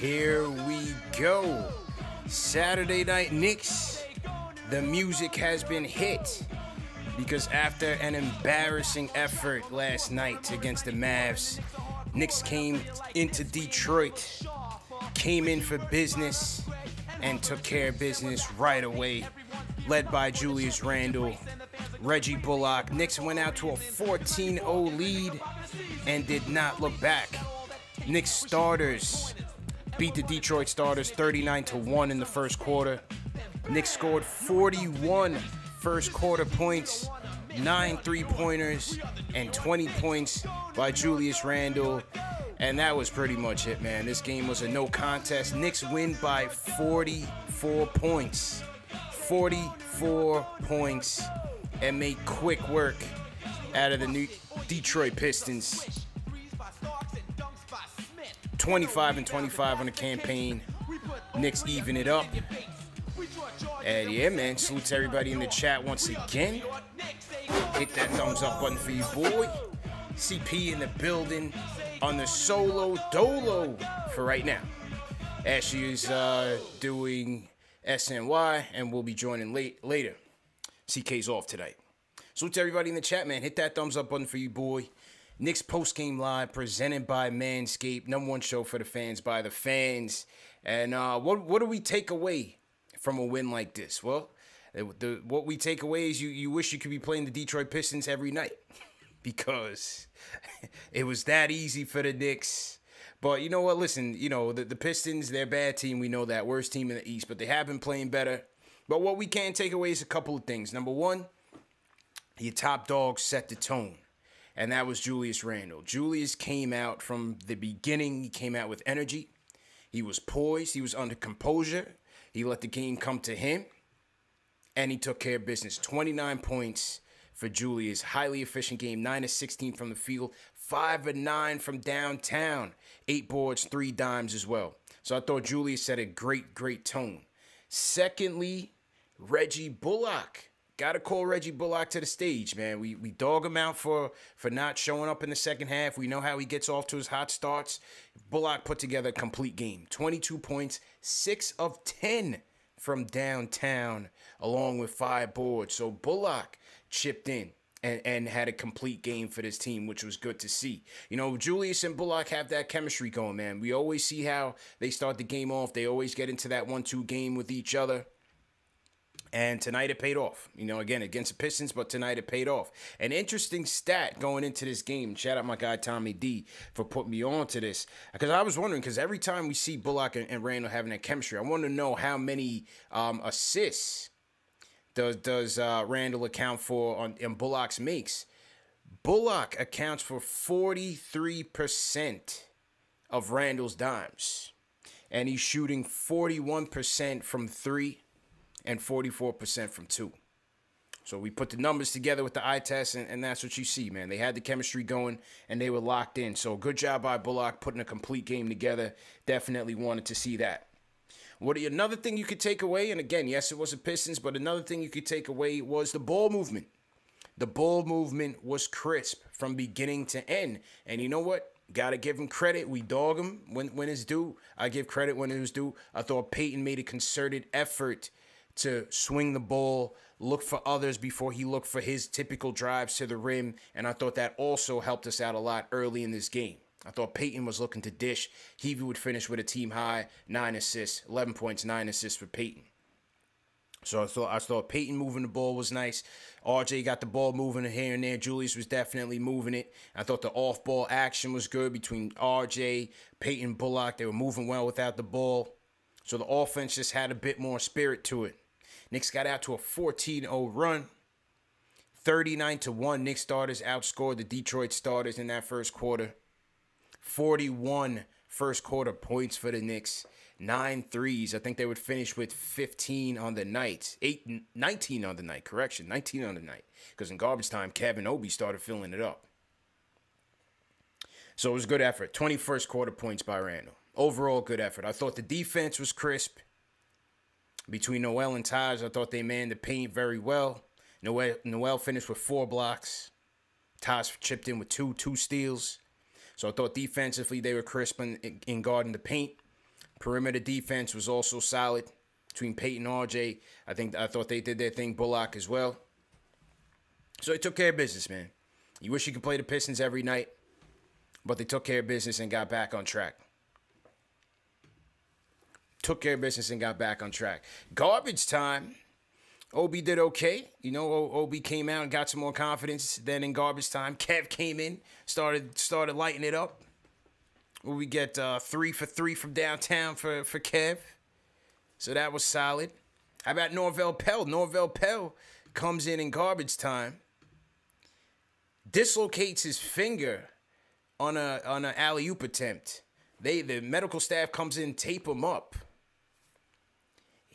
Here we go. Saturday Night Knicks. The music has been hit because after an embarrassing effort last night against the Mavs, Knicks came into Detroit, came in for business, and took care of business right away, led by Julius Randle, Reggie Bullock. Knicks went out to a 14 0 lead and did not look back. Knicks starters beat the Detroit starters 39 to 1 in the first quarter. Knicks scored 41 first quarter points, 9 three pointers, and 20 points by Julius Randle. And that was pretty much it, man. This game was a no contest. Knicks win by 44 points. 44 points and make quick work out of the New Detroit Pistons. 25 and 25 on the campaign. Knicks even it up. And yeah, man, salute to everybody in the chat once again. Hit that thumbs up button for you, boy. CP in the building on the solo dolo for right now. Ashley is uh, doing SNY and we'll be joining late later. CK's off tonight. Salute to everybody in the chat, man. Hit that thumbs up button for you, boy. Knicks post game live presented by Manscaped, number one show for the fans by the fans. And uh, what what do we take away from a win like this? Well, the, what we take away is you you wish you could be playing the Detroit Pistons every night because it was that easy for the Knicks. But you know what? Listen, you know the, the Pistons, they're bad team. We know that worst team in the East, but they have been playing better. But what we can take away is a couple of things. Number one, your top dog set the tone and that was Julius Randle. Julius came out from the beginning, he came out with energy. He was poised, he was under composure. He let the game come to him, and he took care of business. 29 points for Julius. Highly efficient game, 9 to 16 from the field, 5 of 9 from downtown, 8 boards, 3 dimes as well. So I thought Julius set a great, great tone. Secondly, Reggie Bullock Gotta call Reggie Bullock to the stage, man. We we dog him out for for not showing up in the second half. We know how he gets off to his hot starts. Bullock put together a complete game. 22 points, 6 of 10 from downtown, along with five boards. So Bullock chipped in and, and had a complete game for this team, which was good to see. You know, Julius and Bullock have that chemistry going, man. We always see how they start the game off. They always get into that one-two game with each other. And tonight it paid off. You know, again, against the Pistons, but tonight it paid off. An interesting stat going into this game. Shout out my guy Tommy D for putting me on to this. Because I was wondering, because every time we see Bullock and, and, Randle having that chemistry, I want to know how many um, assists does does uh, Randle account for on in Bullock's makes. Bullock accounts for 43% of Randle's dimes. And he's shooting 41% from three and 44% from two. So we put the numbers together with the eye test, and, and, that's what you see, man. They had the chemistry going, and they were locked in. So good job by Bullock putting a complete game together. Definitely wanted to see that. What another thing you could take away, and again, yes, it was the Pistons, but another thing you could take away was the ball movement. The ball movement was crisp from beginning to end, and you know what? Gotta give him credit. We dog him when when it's due. I give credit when it was due. I thought Payton made a concerted effort to swing the ball, look for others before he looked for his typical drives to the rim. And I thought that also helped us out a lot early in this game. I thought Payton was looking to dish. He would finish with a team high, nine assists, 11 points, nine assists for Payton. So I thought I thought Payton moving the ball was nice. RJ got the ball moving here and there. Julius was definitely moving it. I thought the off ball action was good between RJ, Payton, Bullock. They were moving well without the ball. So the offense just had a bit more spirit to it. Knicks got out to a 14-0 run. 39 to 1 Knicks starters outscored the Detroit starters in that first quarter. 41 first quarter points for the Knicks. Nine threes. I think they would finish with 15 on the night. Eight, 19 on the night. Correction, 19 on the night. Because in garbage time, Kevin Obi started filling it up. So it was a good effort. 21st quarter points by Randle. Overall, good effort. I thought the defense was crisp. Between Noel and Taj, I thought they manned the paint very well. Noel, Noel finished with four blocks. Taj chipped in with two, two steals. So I thought defensively they were crisp in, in guarding the paint. Perimeter defense was also solid between Payton and RJ. I think I thought they did their thing. Bullock as well. So they took care of business, man. You wish you could play the Pistons every night, but they took care of business and got back on track. Took care of business and got back on track. Garbage time. Obi did okay. You know, Obi came out and got some more confidence. Then in garbage time, Kev came in, started started lighting it up. We get uh, three for three from downtown for for Kev. So that was solid. How about Norvel Pelle? Norvel Pelle comes in in garbage time, dislocates his finger on a on an alley oop attempt. They the medical staff comes in, tape him up.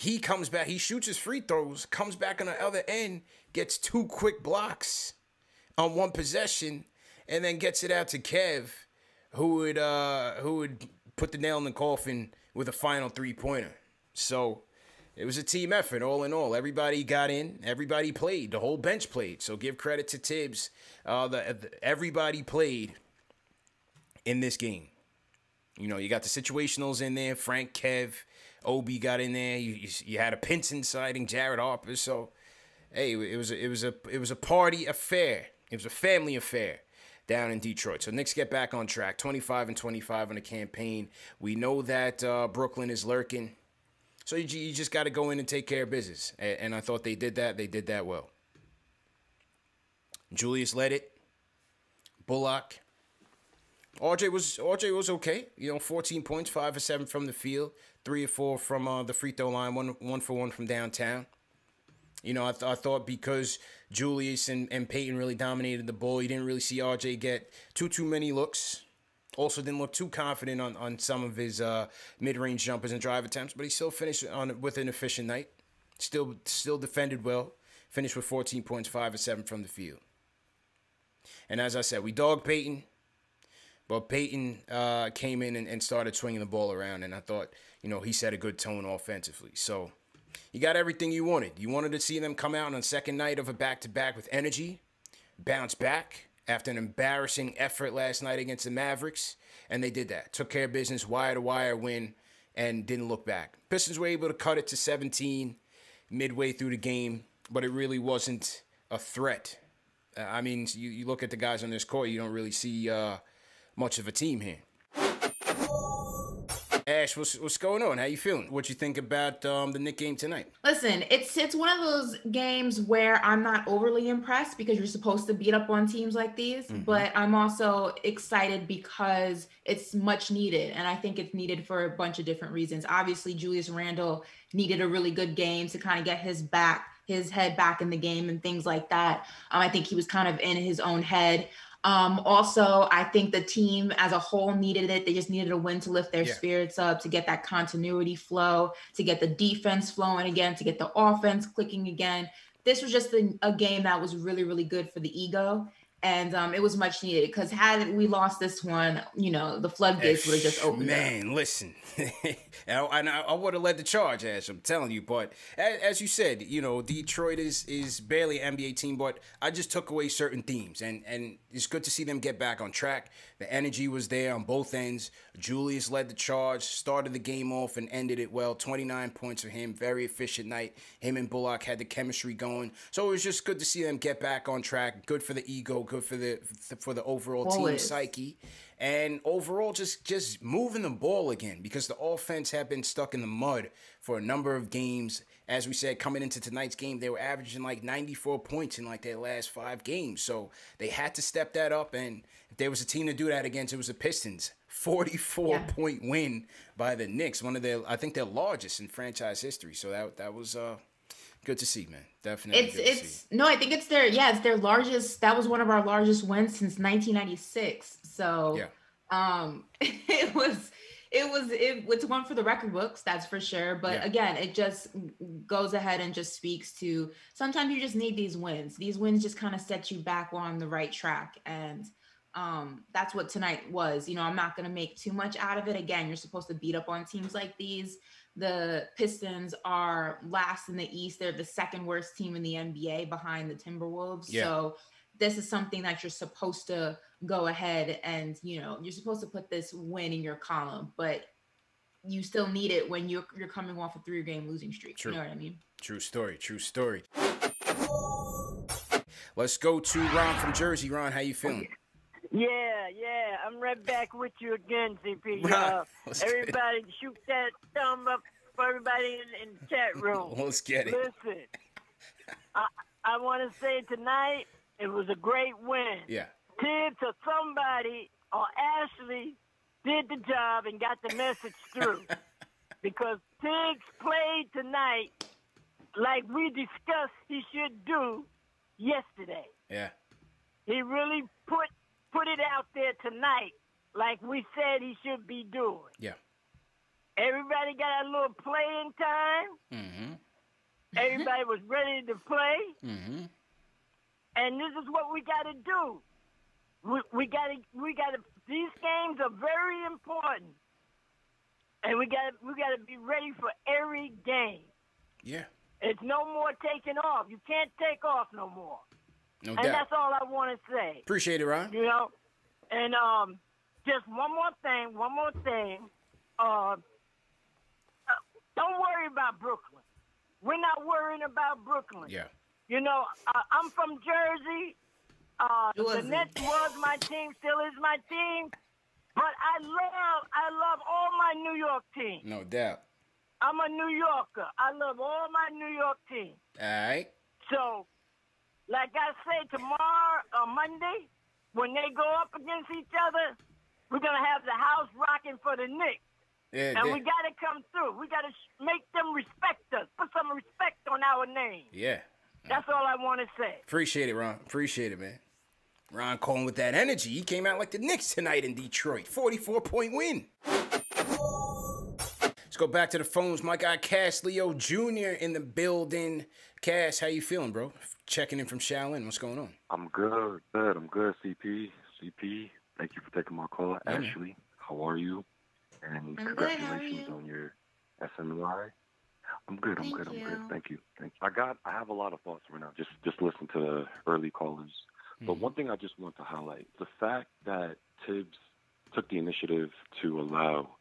He comes back, he shoots his free throws, comes back on the other end, gets two quick blocks on one possession, and then gets it out to Kev, who would uh who would put the nail in the coffin with a final three pointer. So it was a team effort, all in all. Everybody got in, everybody played, the whole bench played. So give credit to Tibbs. Uh, the, the everybody played in this game. You know, you got the situationals in there. Frank, Kev, Obi got in there. You, you, you had a Pinson sighting, Jared Harper. So, hey, it was a, it was a it was a party affair. It was a family affair down in Detroit. So Knicks get back on track, 25 and 25 on the campaign. We know that uh, Brooklyn is lurking. So you, you just got to go in and take care of business. And, and I thought they did that. They did that well. Julius led it. Bullock. RJ was RJ was okay. You know, 14 points, five or seven from the field, three or four from uh, the free throw line, one one for one from downtown. You know, I, th- I thought because Julius and, and Payton really dominated the ball, you didn't really see RJ get too too many looks. Also, didn't look too confident on, on some of his uh, mid range jumpers and drive attempts, but he still finished on with an efficient night. Still still defended well. Finished with 14 points, five or seven from the field. And as I said, we dog Payton. But Payton uh, came in and, and, started swinging the ball around, and I thought, you know, he set a good tone offensively. So you got everything you wanted. You wanted to see them come out on second night of a back to back with energy, bounce back after an embarrassing effort last night against the Mavericks, and they did that. Took care of business, wire to wire win, and didn't look back. Pistons were able to cut it to 17 midway through the game, but it really wasn't a threat. Uh, I mean, you, you look at the guys on this court, you don't really see. Uh, much of a team here. Ash, what's, what's going on? How you feeling? What you think about um, the Knick game tonight? Listen, it's it's one of those games where I'm not overly impressed because you're supposed to beat up on teams like these, mm-hmm. but I'm also excited because it's much needed, and I think it's needed for a bunch of different reasons. Obviously, Julius Randle needed a really good game to kind of get his back his head back in the game and things like that. Um, I think he was kind of in his own head. Um, also, I think the team as a whole needed it. They just needed a win to lift their yeah. spirits up, to get that continuity flow, to get the defense flowing again, to get the offense clicking again. This was just a, a game that was really, really good for the ego and um, it was much needed because had we lost this one, you know, the floodgates would have just opened. Man, up. listen, and I, I would have led the charge, Ash. I'm telling you, but as, as, you said, you know, Detroit is is barely an NBA team, but I just took away certain themes, and and it's good to see them get back on track. The energy was there on both ends. Julius led the charge, started the game off, and ended it well. 29 points for him, very efficient night. Him and Bullock had the chemistry going, so it was just good to see them get back on track. Good for the ego good for the for the overall Always. team psyche, and overall just just moving the ball again because the offense had been stuck in the mud for a number of games. As we said, coming into tonight's game, they were averaging like 94 points in like their last five games, so they had to step that up. And if there was a team to do that against, it was the Pistons. 44 yeah. point win by the Knicks, one of their I think their largest in franchise history. So that that was uh good to see, man. Definitely. It's it's no, I think it's their yeah, it's their largest. That was one of our largest wins since 1996. So yeah, um, it was it was it, it's one for the record books that's for sure but yeah. again it just goes ahead and just speaks to sometimes you just need these wins these wins just kind of set you back on the right track and um that's what tonight was you know i'm not going to make too much out of it again you're supposed to beat up on teams like these the Pistons are last in the East. They're the second worst team in the NBA behind the Timberwolves. Yeah. So this is something that you're supposed to go ahead and, you know, you're supposed to put this win in your column. But you still need it when you're you're coming off a three game losing streak. True. You know what I mean? True story. True story. Let's go to Ron from Jersey. Ron, how you feeling? Yeah, yeah, I'm right back with you again, CP. Right. Uh, Let's get it. everybody, shoot that thumb up for everybody in, in the chat room. Let's get it. Listen, I, I want to say tonight it was a great win. Yeah. Tibbs or somebody or Ashley did the job and got the message through. because Tibbs played tonight like we discussed he should do yesterday. Yeah. He really put put it out there tonight like we said he should be doing. Yeah. Everybody got a little playing time. Mm-hmm. Everybody was ready to play. Mm-hmm. And this is what we got to do. We, we got to we got to these games are very important. And we got to, we got to be ready for every game. Yeah. It's no more taking off. You can't take off no more. No And doubt. that's all I want to say. Appreciate it, Ron. You know, and um, just one more thing, one more thing. Uh, uh, don't worry about Brooklyn. We're not worrying about Brooklyn. Yeah. You know, uh, I'm from Jersey. Uh, the? Nets was my team, still is my team. But I love, I love all my New York teams. No doubt. I'm a New Yorker. I love all my New York teams. All right. So, like I say, tomorrow or Monday, when they go up against each other, we're gonna have the house rocking for the Knicks, Yeah. and yeah. we gotta come through. We gotta sh- make them respect us. Put some respect on our name. yeah. That's all I want to say. Appreciate it, Ron. Appreciate it, man. Ron calling with that energy. He came out like the Knicks tonight in Detroit. 44 point win. Let's go back to the phones. My guy Cass Leo Jr. in the building. Cass, how you feeling, bro? Checking in from Shaolin. What's going on? I'm good, good. I'm good, CP. CP, thank you for taking my call. Yeah, man. Ashley, how are you? And I'm good, how are congratulations you? on your SNY. I'm good. I'm Thank good. I'm you. good. Thank you. Thank you. I got. I have a lot of thoughts right now. Just, just listen to the early callers. But Mhm. one thing I just want to highlight: the fact that Tibbs took the initiative to allow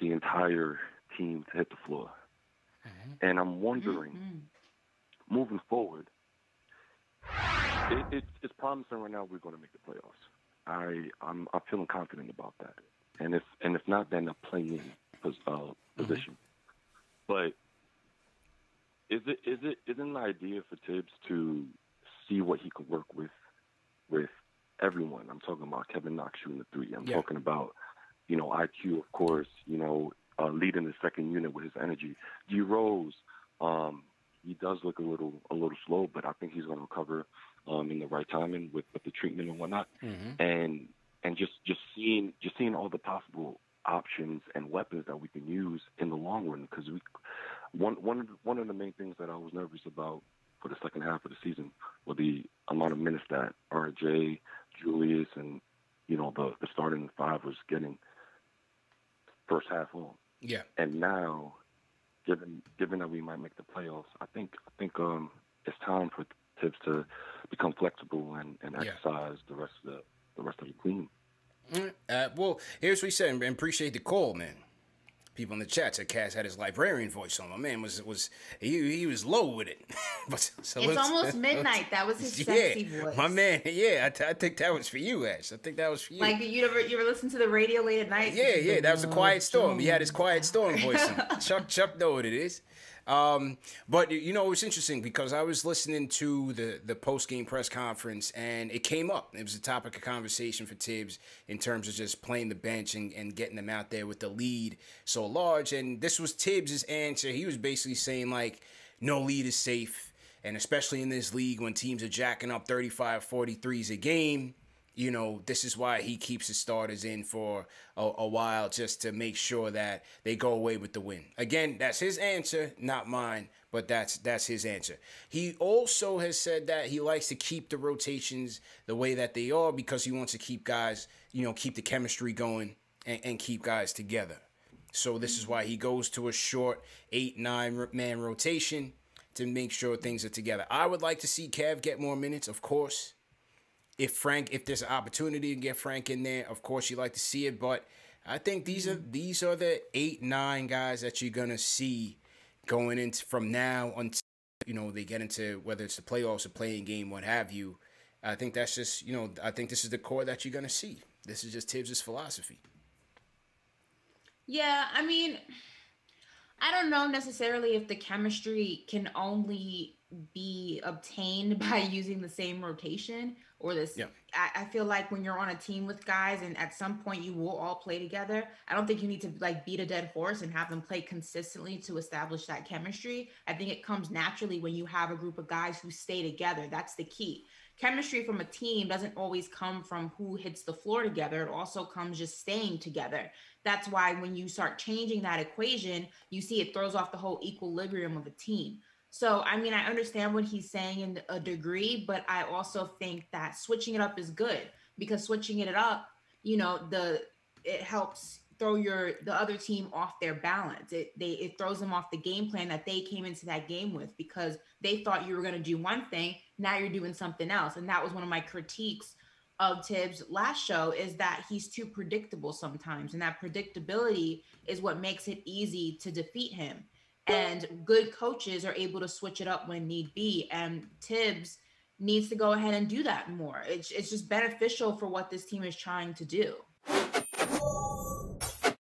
the entire team to hit the floor. And I'm wondering, Mhm. Moving forward, it, it, it's promising right now we're going to make the playoffs. I I'm I'm feeling confident about that. And if and if not, then a play-in pos, uh, position. But is it is it is it an idea for Tibbs to see what he can work with with everyone? I'm talking about Kevin Knox shooting the three. I'm Yeah. talking about you know IQ, of course. You know, uh, leading the second unit with his energy. D Rose, um, he does look a little a little slow, but I think he's going to recover um, in the right timing with, with the treatment and whatnot. Mm-hmm. And and just just seeing just seeing all the possible options and weapons that we can use in the long run because we one one of the, one of the main things that I was nervous about for the second half of the season were the amount of minutes that RJ, Julius, and you know the the starting five was getting first half on. Yeah. And now, given given that we might make the playoffs, I think I think um, it's time for Tibbs to become flexible and, and Yeah. exercise the rest of the the rest of the team. Uh, well, here's what he said, and appreciate the call, man. People in the chat said Cass had his librarian voice on. My man was was he he was low with it. but so It's almost midnight. That was his sexy yeah, voice. my man. Yeah, I, t- I think that was for you, Ash. I think that was for you. Like you ever you ever listen to the radio late at night? yeah, yeah, that was a quiet storm. He had his quiet storm voice. on. Chuck, Chuck, know what it is. Um, but you know, it's interesting because I was listening to the the post game press conference and it came up. It was a topic of conversation for Tibbs in terms of just playing the bench and, and getting them out there with the lead so large. And this was Tibbs's answer. He was basically saying like, no lead is safe. And especially in this league when teams are jacking up 35, 43s a game, you know, this is why he keeps his starters in for a, a while just to make sure that they go away with the win. Again, that's his answer, not mine, but that's that's his answer. He also has said that he likes to keep the rotations the way that they are because he wants to keep guys, you know, keep the chemistry going and, and keep guys together. So this is why he goes to a short eight nine man rotation to make sure things are together. I would like to see Kev get more minutes, of course if Frank, if there's an opportunity to get Frank in there, of course you like to see it. But I think these are these are the eight nine guys that you're gonna see going into from now until you know they get into whether it's the playoffs, a playing game, what have you. I think that's just you know I think this is the core that you're gonna see. This is just Tibbs's philosophy. Yeah, I mean, I don't know necessarily if the chemistry can only be obtained by using the same rotation or this. Yeah. I, I feel like when you're on a team with guys and at some point you will all play together, I don't think you need to like beat a dead horse and have them play consistently to establish that chemistry. I think it comes naturally when you have a group of guys who stay together. That's the key. Chemistry from a team doesn't always come from who hits the floor together. It also comes just staying together. That's why when you start changing that equation, you see it throws off the whole equilibrium of a team. So, I mean, I understand what he's saying in a degree, but I also think that switching it up is good because switching it up, you know, the it helps throw your the other team off their balance. It they it throws them off the game plan that they came into that game with because they thought you were going to do one thing, now you're doing something else. And that was one of my critiques of Tibbs last show is that he's too predictable sometimes and that predictability is what makes it easy to defeat him and good coaches are able to switch it up when need be and tibbs needs to go ahead and do that more. It's, it's just beneficial for what this team is trying to do